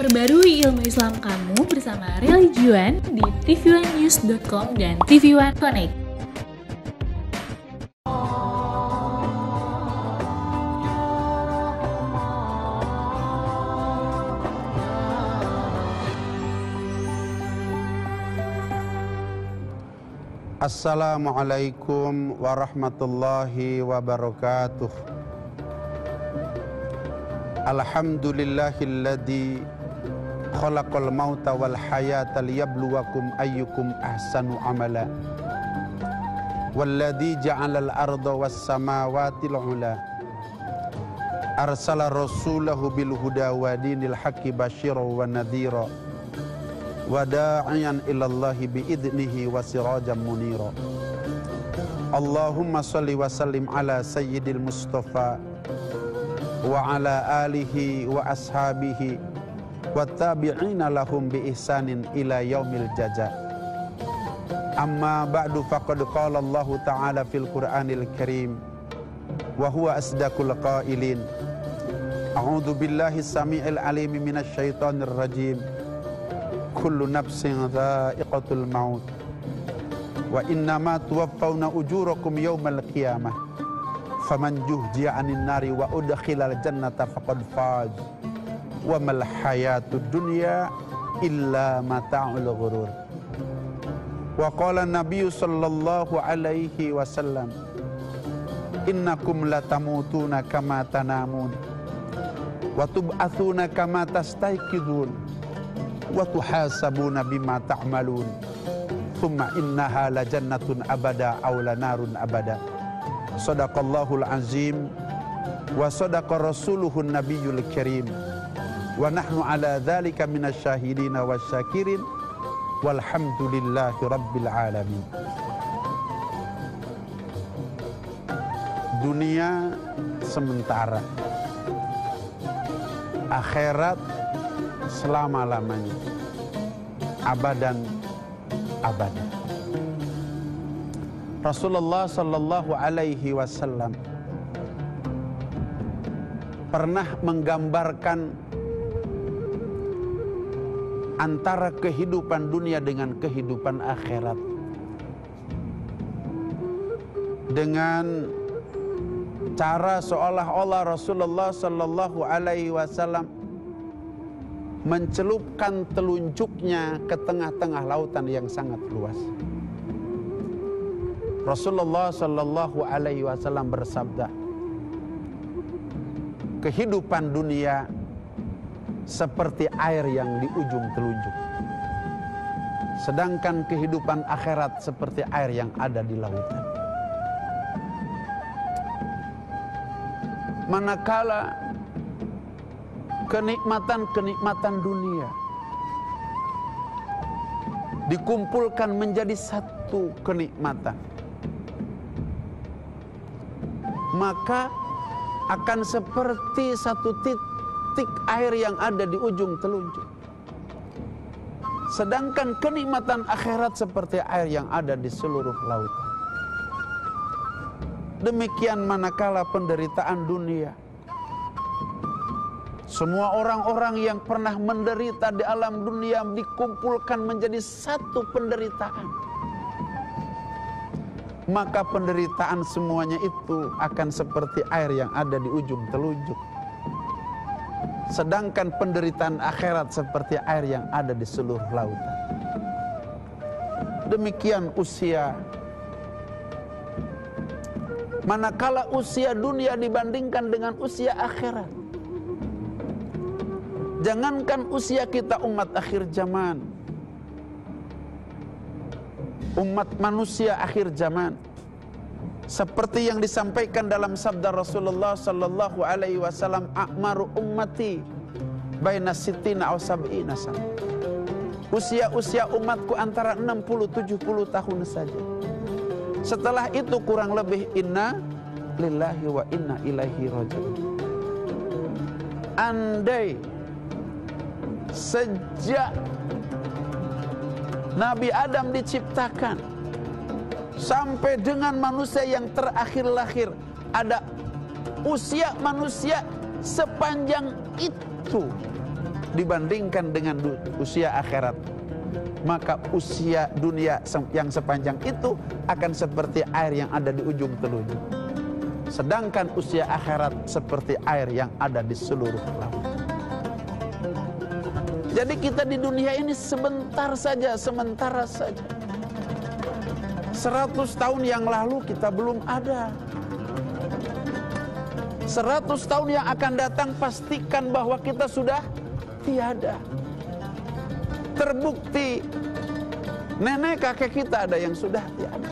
Perbarui ilmu Islam kamu bersama Religion di tvOneNews.com dan TV One Connect. Assalamualaikum warahmatullahi wabarakatuh Alhamdulillahilladzi خلق الموت والحياة ليبلوكم أيكم أحسن عملا. والذي جعل الأرض والسماوات العلا. أرسل رسوله بالهدى ودين الحق بشيرا ونذيرا. وداعيا إلى الله بإذنه وسراجا منيرا. اللهم صل وسلم على سيد المصطفى وعلى آله وأصحابه والتابعين لهم بإحسان إلى يوم الجزاء. أما بعد فقد قال الله تعالى في القرآن الكريم وهو أصدق القائلين أعوذ بالله السميع العليم من الشيطان الرجيم كل نفس ذائقة الموت وإنما توفون أجوركم يوم القيامة فمن جهجي عن النار وأدخل الجنة فقد فاز. وما الحياة الدنيا إلا متاع الغرور. وقال النبي صلى الله عليه وسلم إنكم لتموتون كما تنامون وتبعثون كما تستيقظون وتحاسبون بما تعملون ثم إنها لجنة أبدا أو لنار أبدا. صدق الله العظيم وصدق رسوله النبي الكريم. Dunia sementara. Akhirat selama-lamanya. Abadan abadan. Rasulullah sallallahu alaihi wasallam pernah menggambarkan antara kehidupan dunia dengan kehidupan akhirat dengan cara seolah-olah Rasulullah sallallahu alaihi wasallam mencelupkan telunjuknya ke tengah-tengah lautan yang sangat luas. Rasulullah Shallallahu Alaihi Wasallam bersabda, kehidupan dunia seperti air yang di ujung telunjuk, sedangkan kehidupan akhirat seperti air yang ada di lautan. Manakala kenikmatan-kenikmatan dunia dikumpulkan menjadi satu kenikmatan maka akan seperti satu titik air yang ada di ujung telunjuk sedangkan kenikmatan akhirat seperti air yang ada di seluruh lautan demikian manakala penderitaan dunia semua orang-orang yang pernah menderita di alam dunia dikumpulkan menjadi satu penderitaan. Maka penderitaan semuanya itu akan seperti air yang ada di ujung telunjuk. Sedangkan penderitaan akhirat seperti air yang ada di seluruh lautan. Demikian usia Manakala usia dunia dibandingkan dengan usia akhirat Jangankan usia kita umat akhir zaman. Umat manusia akhir zaman. Seperti yang disampaikan dalam sabda Rasulullah sallallahu alaihi wasallam, "A'maru ummati baina sittina aw sab'ina Usia-usia umatku antara 60 70 tahun saja. Setelah itu kurang lebih inna lillahi wa inna ilaihi raji'un. Andai sejak Nabi Adam diciptakan sampai dengan manusia yang terakhir lahir ada usia manusia sepanjang itu dibandingkan dengan usia akhirat. Maka usia dunia yang sepanjang itu akan seperti air yang ada di ujung telunjuk. Sedangkan usia akhirat seperti air yang ada di seluruh laut. Jadi kita di dunia ini sebentar saja sementara saja Seratus tahun yang lalu kita belum ada. Seratus tahun yang akan datang pastikan bahwa kita sudah tiada. Terbukti nenek kakek kita ada yang sudah tiada.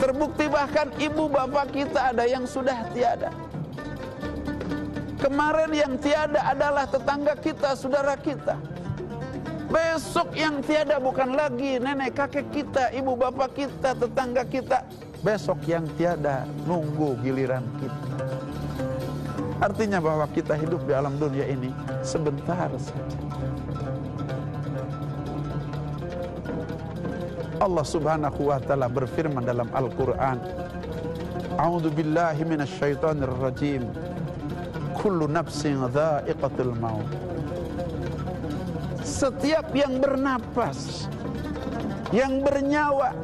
Terbukti bahkan ibu bapak kita ada yang sudah tiada. Kemarin yang tiada adalah tetangga kita, saudara kita Besok yang tiada bukan lagi nenek kakek kita, ibu bapak kita, tetangga kita. Besok yang tiada nunggu giliran kita. Artinya bahwa kita hidup di alam dunia ini sebentar saja. Allah Subhanahu wa taala berfirman dalam Al-Qur'an, A'udzu billahi minasyaitonir rajim. Kullu nafsin dha'iqatul maut setiap yang bernapas, yang bernyawa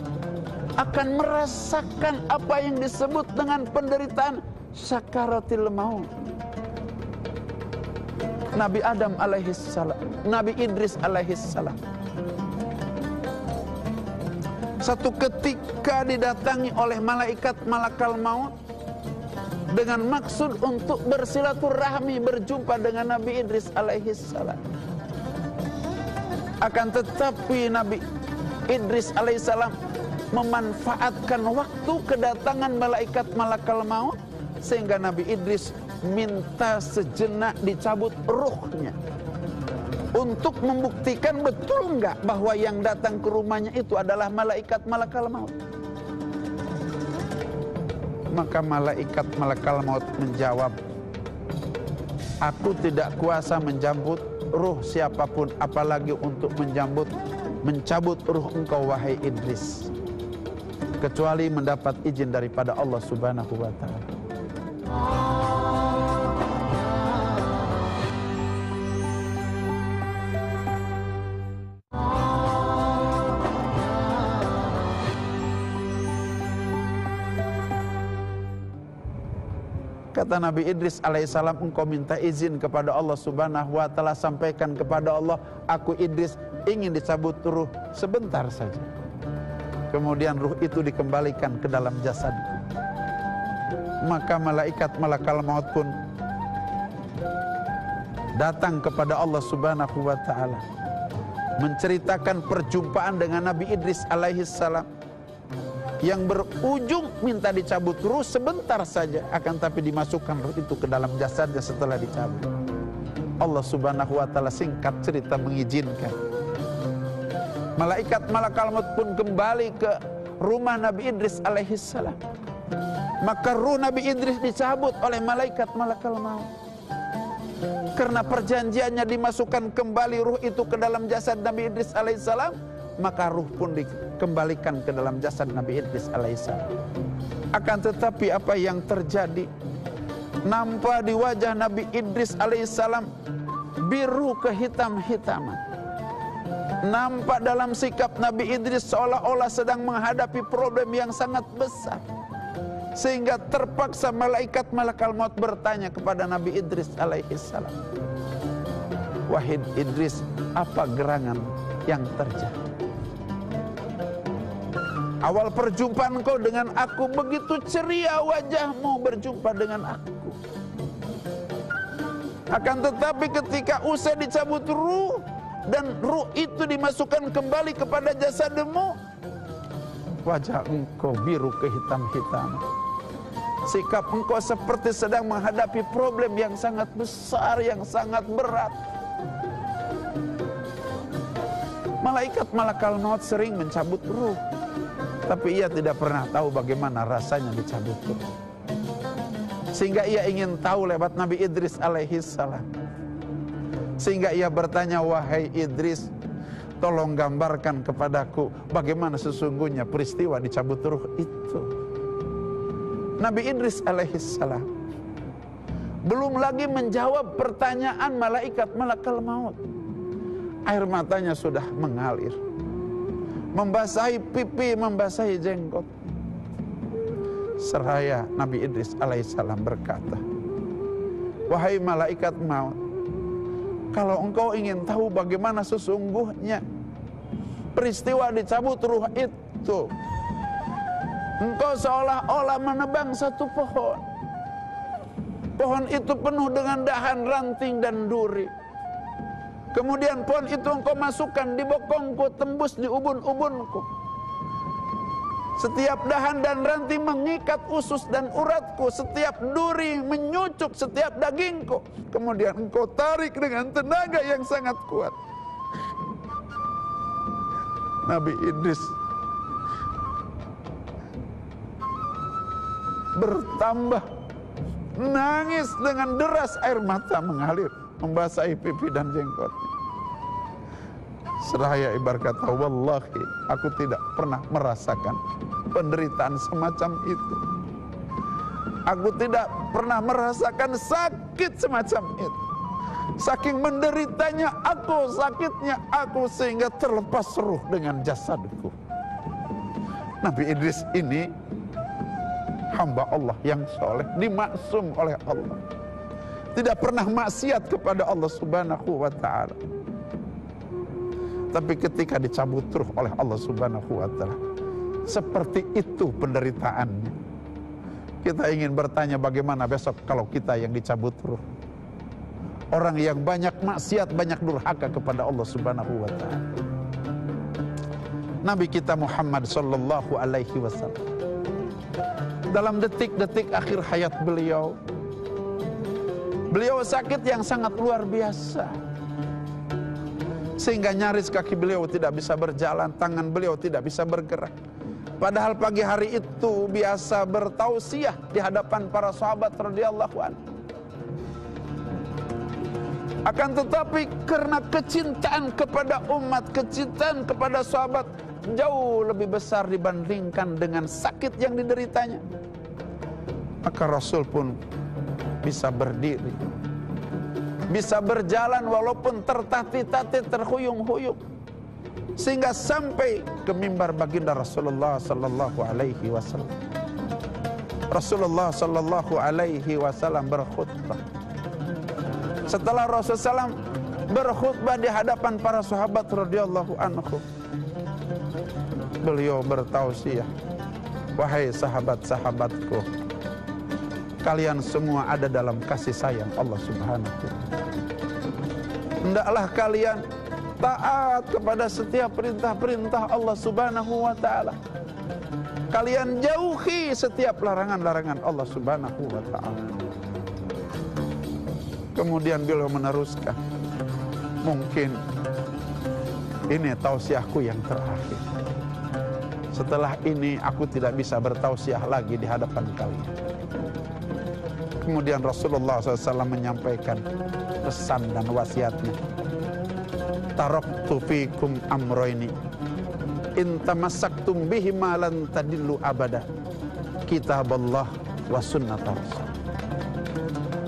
akan merasakan apa yang disebut dengan penderitaan sakaratil maut. Nabi Adam alaihi salam, Nabi Idris alaihi salam. Satu ketika didatangi oleh malaikat malakal maut dengan maksud untuk bersilaturahmi berjumpa dengan Nabi Idris alaihi salam. Akan tetapi Nabi Idris alaihissalam memanfaatkan waktu kedatangan malaikat malakal maut sehingga Nabi Idris minta sejenak dicabut ruhnya untuk membuktikan betul enggak bahwa yang datang ke rumahnya itu adalah malaikat malakal maut. Maka malaikat malakal maut menjawab, Aku tidak kuasa menjemput ruh siapa pun apalagi untuk menjambut mencabut ruh engkau wahai Idris kecuali mendapat izin daripada Allah Subhanahu wa taala. Kata Nabi Idris alaihissalam engkau minta izin kepada Allah subhanahu wa ta'ala Sampaikan kepada Allah Aku Idris ingin dicabut ruh sebentar saja. Kemudian ruh itu dikembalikan ke dalam jasadku. Maka malaikat malakal maut pun Datang kepada Allah subhanahu wa ta'ala Menceritakan perjumpaan dengan Nabi Idris alaihissalam yang berujung minta dicabut ruh sebentar saja akan tapi dimasukkan ruh itu ke dalam jasadnya setelah dicabut. Allah subhanahu wa ta'ala singkat cerita mengizinkan. Malaikat malakal maut pun kembali ke rumah Nabi Idris alaihissalam maka ruh Nabi Idris dicabut oleh malaikat malakal maut karena perjanjiannya dimasukkan kembali ruh itu ke dalam jasad Nabi Idris alaihissalam maka ruh pun dikembalikan ke dalam jasad Nabi Idris alaihissalam. Akan tetapi apa yang terjadi? Nampak di wajah Nabi Idris alaihissalam biru kehitam-hitaman. Nampak dalam sikap Nabi Idris seolah-olah sedang menghadapi problem yang sangat besar. Sehingga terpaksa malaikat malakal maut bertanya kepada Nabi Idris alaihissalam. Wahid Idris, apa gerangan yang terjadi? Awal perjumpaan kau dengan aku begitu ceria wajahmu berjumpa dengan aku. Akan tetapi ketika usai dicabut ruh dan ruh itu dimasukkan kembali kepada jasadmu, wajah engkau biru kehitam-hitam. Sikap engkau seperti sedang menghadapi problem yang sangat besar, yang sangat berat. Malaikat malakal maut sering mencabut ruh tapi ia tidak pernah tahu bagaimana rasanya dicabut ruh. Sehingga ia ingin tahu lewat Nabi Idris alaihi salam. Sehingga ia bertanya, wahai Idris, tolong gambarkan kepadaku bagaimana sesungguhnya peristiwa dicabut ruh itu. Nabi Idris alaihi salam Belum lagi menjawab pertanyaan malaikat malakal maut. Air matanya sudah mengalir. Membasahi pipi, membasahi jenggot. Seraya Nabi Idris alaihissalam berkata, Wahai malaikat maut, kalau engkau ingin tahu bagaimana sesungguhnya peristiwa dicabut ruh itu, engkau seolah-olah menebang satu pohon. Pohon itu penuh dengan dahan ranting dan duri. Kemudian pohon itu engkau masukkan di bokongku, tembus di ubun-ubunku. Setiap dahan dan ranting mengikat usus dan uratku. Setiap duri menyucuk setiap dagingku. Kemudian engkau tarik dengan tenaga yang sangat kuat. Nabi Idris bertambah nangis dengan deras air mata mengalir membasahi pipi dan jenggotnya. Seraya ibar kata, Wallahi aku tidak pernah merasakan penderitaan semacam itu. Aku tidak pernah merasakan sakit semacam itu. Saking menderitanya aku, sakitnya aku sehingga terlepas ruh dengan jasadku. Nabi Idris ini hamba Allah yang soleh, dimaksum oleh Allah. Tidak pernah maksiat kepada Allah subhanahu wa ta'ala. Tapi ketika dicabut ruh oleh Allah subhanahu wa ta'ala. Seperti itu penderitaannya. Kita ingin bertanya bagaimana besok kalau kita yang dicabut ruh. Orang yang banyak maksiat, banyak durhaka kepada Allah subhanahu wa ta'ala. Nabi kita Muhammad sallallahu alaihi wasallam dalam detik-detik akhir hayat beliau. Beliau sakit yang sangat luar biasa. Sehingga nyaris kaki beliau tidak bisa berjalan, tangan beliau tidak bisa bergerak. Padahal pagi hari itu biasa bertausiah di hadapan para sahabat radhiyallahu anhu. Akan tetapi karena kecintaan kepada umat, kecintaan kepada sahabat, jauh lebih besar dibandingkan dengan sakit yang dideritanya. Maka Rasul pun bisa berdiri. Bisa berjalan walaupun tertati-tati terhuyung-huyung. Sehingga sampai ke mimbar baginda Rasulullah sallallahu alaihi wasallam. Rasulullah sallallahu alaihi wasallam berkhutbah. Setelah Rasulullah SAW berkhutbah di hadapan para sahabat radhiyallahu anhu beliau bertausiah wahai sahabat-sahabatku kalian semua ada dalam kasih sayang Allah Subhanahu hendaklah kalian taat kepada setiap perintah-perintah Allah Subhanahu wa taala. Kalian jauhi setiap larangan-larangan Allah Subhanahu wa taala. Kemudian beliau meneruskan mungkin ini tausiahku yang terakhir. Setelah ini aku tidak bisa bertausiah lagi di hadapan kalian. Kemudian Rasulullah SAW menyampaikan pesan dan wasiatnya. Taraktu fikum amroini. Intamasaktum bihi malan tadillu abada. Kitab Allah wa sunnat Rasul.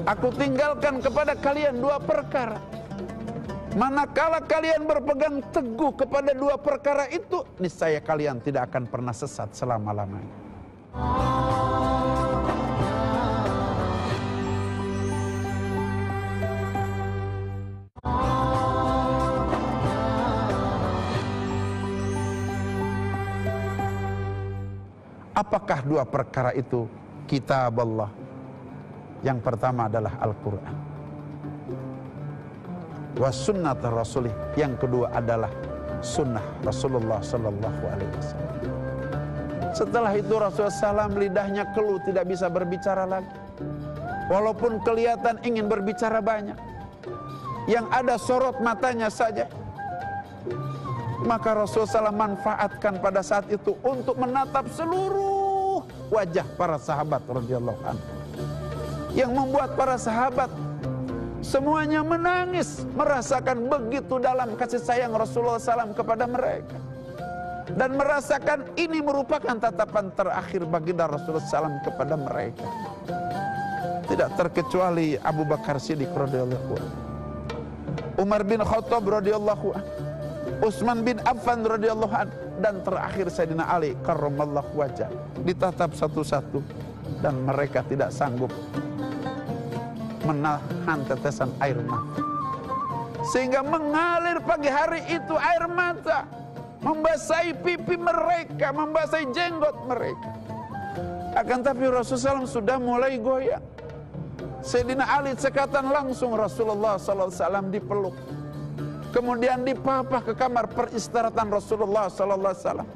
Aku tinggalkan kepada kalian dua perkara Manakala kalian berpegang teguh kepada dua perkara itu, niscaya kalian tidak akan pernah sesat selama-lamanya. Apakah dua perkara itu? Kitab Allah. Yang pertama adalah Al-Quran. Wa sunnat rasulih yang kedua adalah sunnah Rasulullah sallallahu alaihi wasallam. Setelah itu Rasulullah SAW lidahnya keluh tidak bisa berbicara lagi. Walaupun kelihatan ingin berbicara banyak. Yang ada sorot matanya saja maka Rasulullah SAW manfaatkan pada saat itu untuk menatap seluruh wajah para sahabat radhiyallahu anhu yang membuat para sahabat Semuanya menangis, merasakan begitu dalam kasih sayang Rasulullah SAW kepada mereka. Dan merasakan ini merupakan tatapan terakhir baginda Rasulullah SAW kepada mereka. Tidak terkecuali Abu Bakar Siddiq radhiyallahu anhu. Umar bin Khattab radhiyallahu anhu. Utsman bin Affan radhiyallahu anhu dan terakhir Sayyidina Ali karramallahu wajah ditatap satu-satu. Dan mereka tidak sanggup menahan tetesan air mata. Sehingga mengalir pagi hari itu air mata. Membasahi pipi mereka membasahi jenggot mereka. Akan tapi Rasulullah SAW sudah mulai goyah Sayyidina Ali cekatan langsung Rasulullah SAW dipeluk Kemudian dipapah ke kamar peristirahatan Rasulullah sallallahu alaihi wasallam.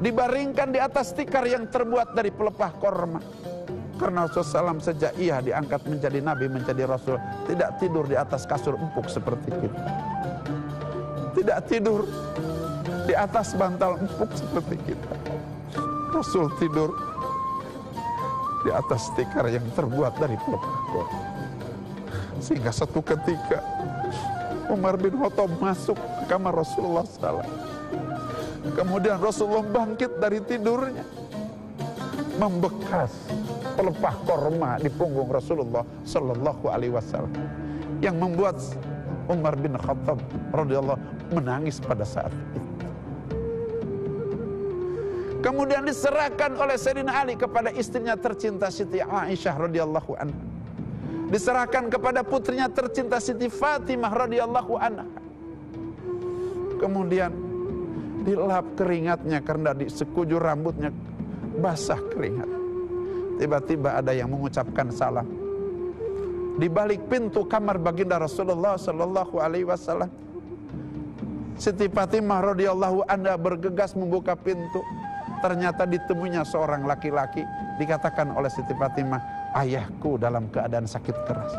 Dibaringkan di atas tikar yang terbuat dari pelepah korma. Karena Rasulullah SAW sejak ia diangkat menjadi nabi, menjadi rasul, tidak tidur di atas kasur empuk seperti kita. Tidak tidur di atas bantal empuk seperti kita. Rasul tidur di atas tikar yang terbuat dari pelepah korma. Sehingga satu ketika Umar bin Khattab masuk ke kamar Rasulullah SAW. Kemudian Rasulullah bangkit dari tidurnya. Membekas pelepah korma di punggung Rasulullah Sallallahu Alaihi Wasallam yang membuat Umar bin Khattab radhiyallahu menangis pada saat itu. Kemudian diserahkan oleh Sayyidina Ali kepada istrinya tercinta Siti Aisyah radhiyallahu anha diserahkan kepada putrinya tercinta Siti Fatimah radhiyallahu anha. Kemudian dilap keringatnya karena di sekujur rambutnya basah keringat. Tiba-tiba ada yang mengucapkan salam. Di balik pintu kamar baginda Rasulullah sallallahu alaihi wasallam Siti Fatimah radhiyallahu anha bergegas membuka pintu. Ternyata ditemuinya seorang laki-laki dikatakan oleh Siti Fatimah, ayahku dalam keadaan sakit keras.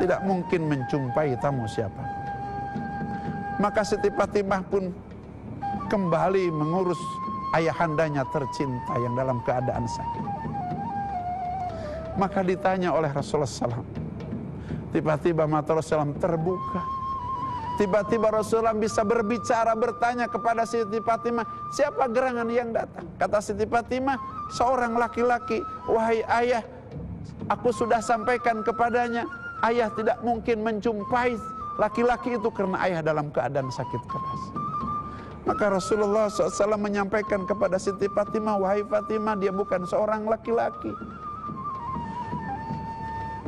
Tidak mungkin menjumpai tamu siapa. Maka Siti Fatimah pun kembali mengurus ayahandanya tercinta yang dalam keadaan sakit. Maka ditanya oleh Rasulullah SAW. Tiba-tiba mata Rasulullah SAW terbuka. Tiba-tiba Rasulullah bisa berbicara, bertanya kepada Siti Fatimah, siapa gerangan yang datang? Kata Siti Fatimah, seorang laki-laki, wahai ayah, Aku sudah sampaikan kepadanya, ayah tidak mungkin menjumpai laki-laki itu karena ayah dalam keadaan sakit keras. Maka Rasulullah SAW menyampaikan kepada Siti Fatimah, wahai Fatimah, dia bukan seorang laki-laki.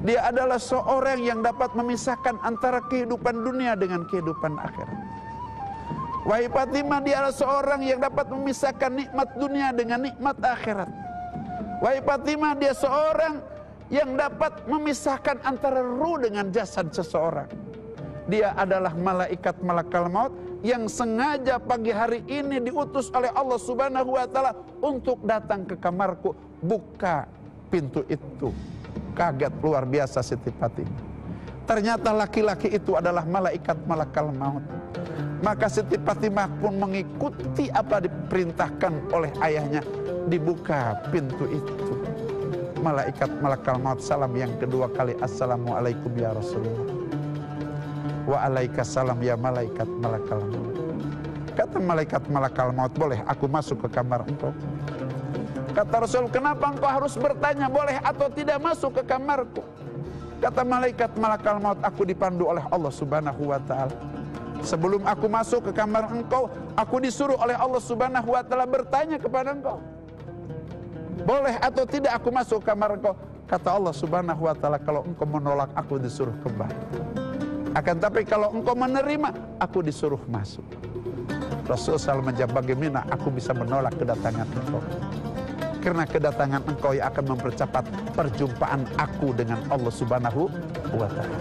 Dia adalah seorang yang dapat memisahkan antara kehidupan dunia dengan kehidupan akhirat. Wahai Fatimah, dia adalah seorang yang dapat memisahkan nikmat dunia dengan nikmat akhirat. Wahai Fatimah, dia seorang yang dapat memisahkan antara ruh dengan jasad seseorang. Dia adalah malaikat malakal maut yang sengaja pagi hari ini diutus oleh Allah Subhanahu wa taala untuk datang ke kamarku. Buka pintu itu. Kaget luar biasa Siti Fatimah. Ternyata laki-laki itu adalah malaikat malakal maut. Maka Siti Fatimah pun mengikuti apa diperintahkan oleh ayahnya. Dibuka pintu itu malaikat malakal maut. Salam yang kedua kali assalamualaikum ya Rasulullah. Waalaikumsalam ya malaikat malakal maut. Kata malaikat malakal maut boleh aku masuk ke kamar engkau? Kata Rasul kenapa engkau harus bertanya boleh atau tidak masuk ke kamarku? Kata malaikat malakal maut aku dipandu oleh Allah subhanahu wa ta'ala. Sebelum aku masuk ke kamar engkau aku disuruh oleh Allah subhanahu wa ta'ala bertanya kepada engkau boleh atau tidak aku masuk kamar engkau? Kata Allah subhanahu wa ta'ala, kalau engkau menolak aku disuruh kembali. Akan tapi kalau engkau menerima, aku disuruh masuk. Rasulullah SAW menjawab bagaimana aku bisa menolak kedatangan engkau. Karena kedatangan engkau yang akan mempercepat perjumpaan aku dengan Allah subhanahu wa ta'ala.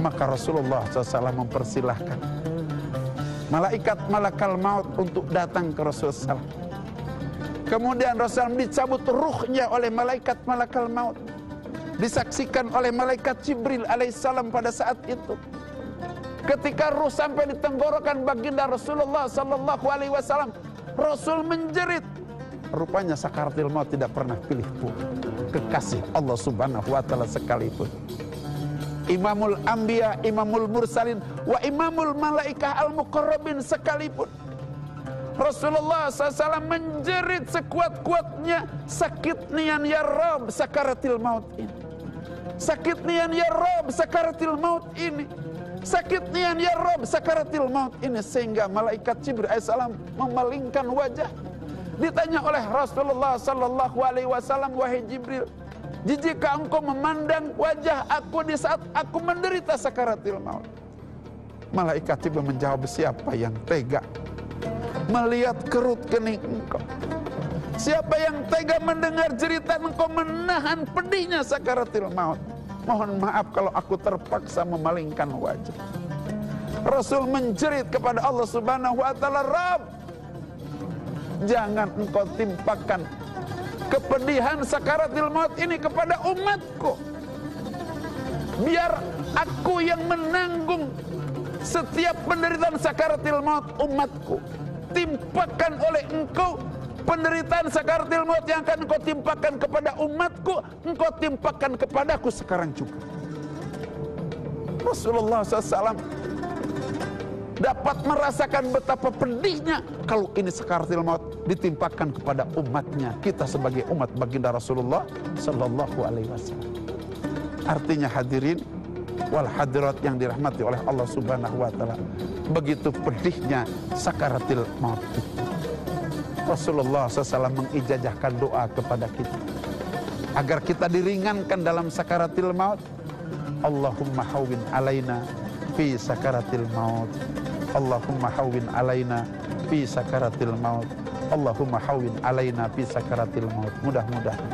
Maka Rasulullah SAW mempersilahkan malaikat malakal maut untuk datang ke Rasulullah SAW Kemudian Rasul dicabut ruhnya oleh malaikat malakal maut. Disaksikan oleh malaikat Jibril alaihissalam pada saat itu. Ketika ruh sampai di tenggorokan baginda Rasulullah sallallahu alaihi wasallam, Rasul menjerit. Rupanya sakaratil maut tidak pernah pilih pun kekasih Allah Subhanahu wa taala sekalipun. Imamul Anbiya, Imamul Mursalin, wa Imamul Malaikah Al-Muqarrabin sekalipun Rasulullah SAW menjerit sekuat-kuatnya sakit nian ya Rob sakaratil maut ini. Sakit nian ya Rob sakaratil maut ini. Sakit nian ya Rob sakaratil maut ini sehingga malaikat Jibril alaihissalam memalingkan wajah. Ditanya oleh Rasulullah sallallahu alaihi wasallam wahai Jibril, jika engkau memandang wajah aku di saat aku menderita sakaratil maut. Malaikat Jibril menjawab siapa yang tega melihat kerut kening engkau. Siapa yang tega mendengar cerita engkau menahan pedihnya sakaratil maut. Mohon maaf kalau aku terpaksa memalingkan wajah. Rasul menjerit kepada Allah Subhanahu wa taala, "Rabb, jangan engkau timpakan kepedihan sakaratil maut ini kepada umatku. Biar aku yang menanggung setiap penderitaan sakaratil maut umatku timpakan oleh engkau. Penderitaan sakaratil maut yang akan engkau timpakan kepada umatku engkau timpakan kepadaku sekarang juga. Rasulullah SAW dapat merasakan betapa pedihnya kalau ini sakaratil maut ditimpakan kepada umatnya kita sebagai umat baginda Rasulullah Sallallahu Alaihi Wasallam. Artinya hadirin wal hadirat yang dirahmati oleh Allah Subhanahu wa taala. Begitu pedihnya sakaratil maut. Rasulullah SAW mengijajahkan doa kepada kita agar kita diringankan dalam sakaratil maut. Allahumma hawin alaina fi sakaratil maut. Allahumma hawin alaina fi sakaratil maut. Allahumma hawin alaina fi sakaratil maut. Mudah-mudahan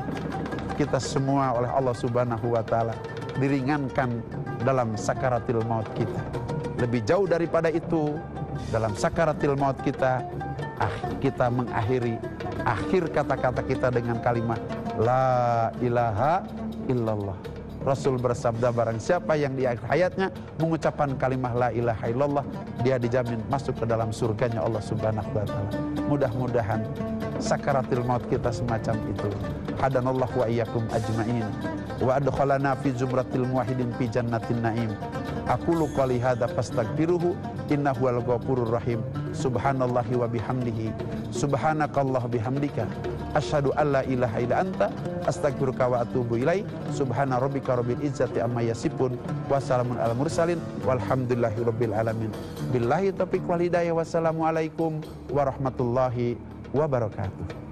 kita semua oleh Allah Subhanahu wa taala diringankan dalam sakaratil maut kita. Lebih jauh daripada itu, dalam sakaratil maut kita, ah, kita mengakhiri akhir kata-kata kita dengan kalimat La ilaha illallah. Rasul bersabda barang siapa yang di akhir hayatnya mengucapkan kalimat la ilaha illallah, dia dijamin masuk ke dalam surganya Allah Subhanahu wa taala. Mudah-mudahan sakaratil maut kita semacam itu. Hadanallahu wa iyyakum ajmain wa adkhalana fi zumratil muwahhidin fi jannatin naim. Aku lu qali hadza fastaghfiruhu innahu wal ghafurur rahim. Subhanallahi wa bihamdihi. Subhanakallah bihamdika. Asyhadu an la ilaha illa anta astaghfiruka wa atubu ilai. Subhana rabbika rabbil izzati amma yasifun wa salamun al mursalin walhamdulillahi rabbil alamin. Billahi taufiq wal hidayah wassalamu alaikum warahmatullahi wabarakatuh.